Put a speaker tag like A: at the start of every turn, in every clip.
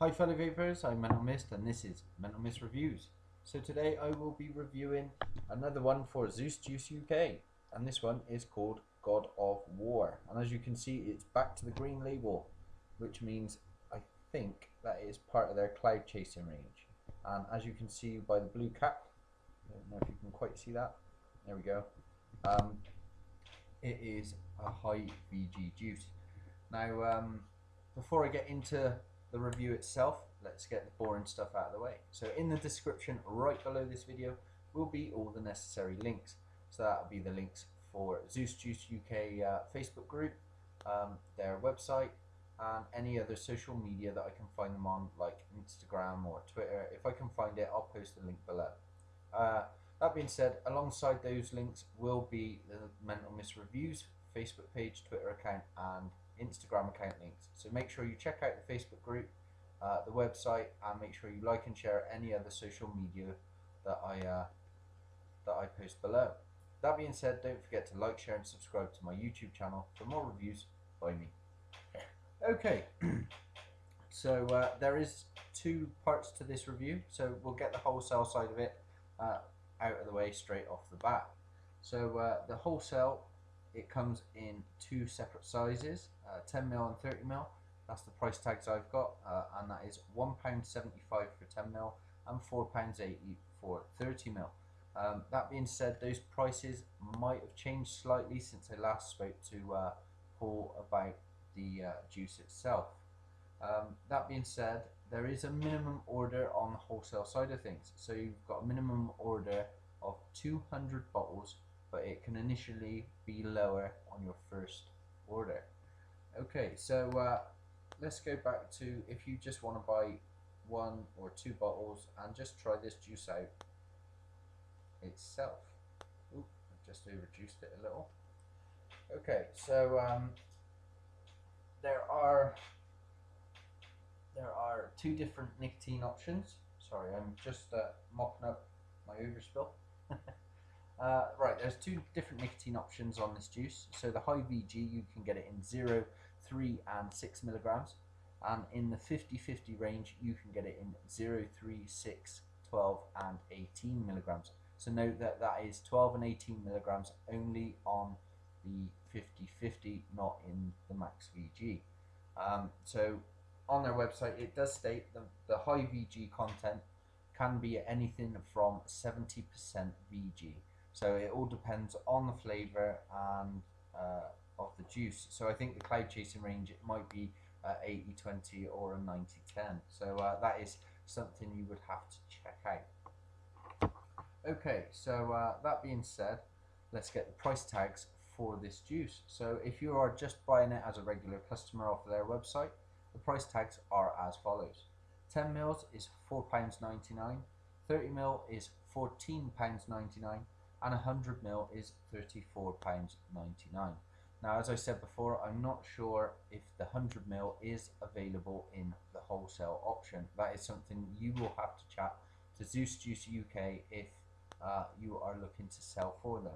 A: Hi fellow vapers, I'm Mental Mist and this is Mental Mist Reviews. So today I will be reviewing another one for Zeus Juice UK and this one is called God of War. And as you can see it's back to the green label which means I think that is part of their cloud chasing range. And as you can see by the blue cap, I don't know if you can quite see that, there we go, um, it is a high VG juice. Now um, before I get into the review itself, let's get the boring stuff out of the way. So in the description right below this video will be all the necessary links. So that will be the links for Zeus Juice UK uh, Facebook group, um, their website, and any other social media that I can find them on, like Instagram or Twitter. If I can find it, I'll post the link below. Uh, that being said, alongside those links will be the Mental Mist Reviews Facebook page, Twitter account, and Instagram account links. So make sure you check out the Facebook group, uh, the website, and make sure you like and share any other social media that I uh, that I post below. That being said, don't forget to like, share, and subscribe to my YouTube channel for more reviews by me. Okay, so uh, there is two parts to this review, so we'll get the wholesale side of it uh, out of the way straight off the bat. So uh, the wholesale, it comes in two separate sizes, 10mm and 30mm. That's the price tags I've got, uh, and that is £1.75 for 10mm and £4.80 for 30mm. Um, that being said, those prices might have changed slightly since I last spoke to uh, Paul about the uh, juice itself. Um, that being said, there is a minimum order on the wholesale side of things. So you've got a minimum order of 200 bottles, but it can initially be lower on your first order. Okay, so uh, let's go back to if you just want to buy one or two bottles and just try this juice out itself. Oop, I just reduced it a little. Okay, so um, there are there are two different nicotine options. Sorry, I'm just uh, mopping up my overspill. uh, right, there's two different nicotine options on this juice. So the high VG, you can get it in 0, 3 and 6 milligrams. And in the 50-50 range, you can get it in 0, 3, 6, 12 and 18 milligrams. So note that that is 12 and 18 milligrams only on the 50-50, not in the max VG. Um, so on their website, it does state that the high VG content can be anything from 70% VG. So it all depends on the flavor and uh, of the juice. So I think the cloud chasing range it might be 80-20 or a 90-10. So uh, that is something you would have to check out. Okay, so uh, that being said, let's get the price tags for this juice. So if you are just buying it as a regular customer off their website, the price tags are as follows. 10 mils is £4.99, 30 mil is £14.99, and 100 mil is £34.99. Now, as I said before, I'm not sure if the 100 mil is available in the wholesale option. That is something you will have to chat to Zeus Juice UK if uh, you are looking to sell for them.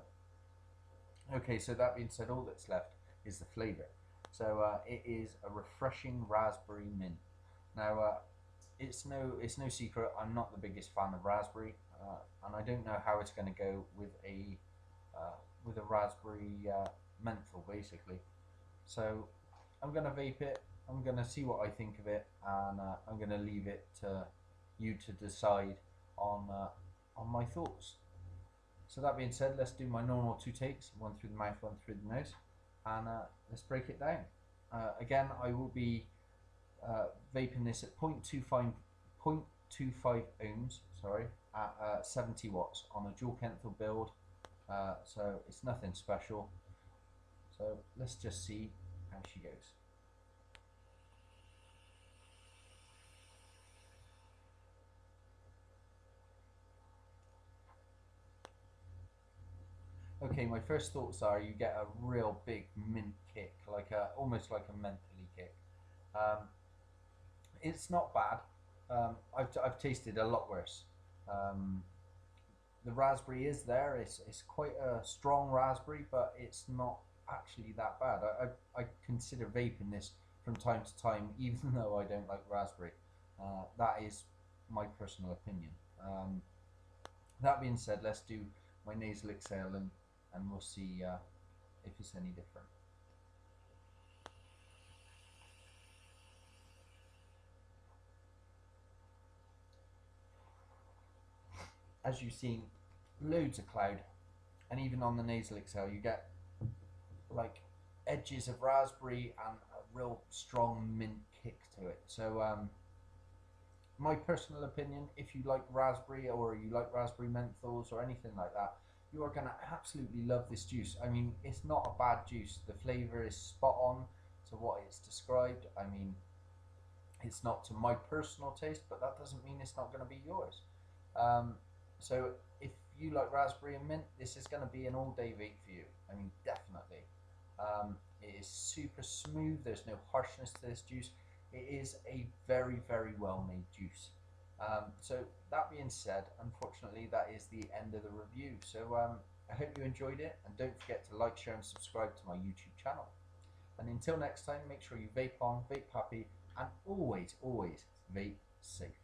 A: Okay, so that being said, all that's left is the flavour. So uh, it is a refreshing raspberry mint. Now, uh, it's no it's no secret I'm not the biggest fan of raspberry, uh, and I don't know how it's going to go with a uh, with a raspberry uh, menthol basically. So I'm going to vape it. I'm going to see what I think of it, and uh, I'm going to leave it to you to decide on on my thoughts. So that being said, let's do my normal two takes, one through the mouth, one through the nose, and uh, let's break it down. Uh, again, I will be uh, vaping this at 0.25, 0.25 ohms, sorry, at uh, 70 watts on a dual Kanthal build, uh, so it's nothing special. So let's just see how she goes. Okay, my first thoughts are you get a real big mint kick, like a almost like a mentally kick. Um, it's not bad. Um, I've, I've tasted a lot worse. Um, the raspberry is there. It's, it's quite a strong raspberry, but it's not actually that bad. I, I, I consider vaping this from time to time, even though I don't like raspberry. Uh, that is my personal opinion. Um, that being said, let's do my nasal exhale and, and we'll see uh, if it's any different. As you've seen, loads of cloud, and even on the nasal exhale, you get like edges of raspberry and a real strong mint kick to it. So, um, my personal opinion, if you like raspberry or you like raspberry menthols or anything like that, you are going to absolutely love this juice. I mean, it's not a bad juice. The flavour is spot on to what it's described. I mean, it's not to my personal taste, but that doesn't mean it's not going to be yours. Um, so if you like raspberry and mint, this is going to be an all-day vape for you. I mean, definitely. Um, it is super smooth. There's no harshness to this juice. It is a very, very well-made juice. Um, so that being said, unfortunately, that is the end of the review. So um, I hope you enjoyed it, and don't forget to like, share, and subscribe to my YouTube channel. And until next time, make sure you vape on, vape happy, and always, always vape safe.